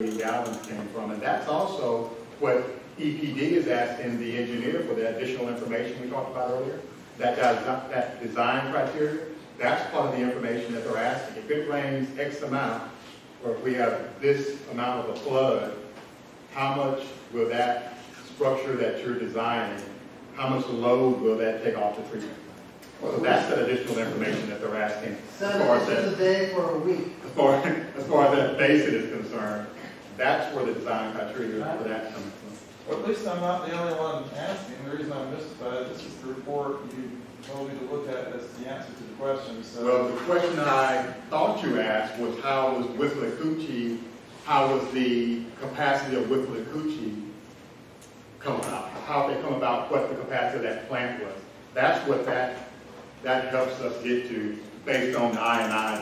the gallons came from, and that's also what EPD is asking the engineer for the additional information we talked about earlier. That, does- that design criteria, that's part of the information that they're asking. If it rains X amount, or if we have this amount of a flood, how much will that structure that you're designing, how much load will that take off the treatment? So that's the additional information that they're asking as far as that a day for a week. as far, as far as that basin is concerned, that's where the design criteria for that comes from. Well, at least I'm not the only one asking. The reason I'm mystified, this is the report you told me to look at as the answer to the question, so. Well, the question I thought you asked was how was Withlacoochee, how was the capacity of Withlacoochee come about? How they come about, what the capacity of that plant was. That's what that, that helps us get to based on the I and I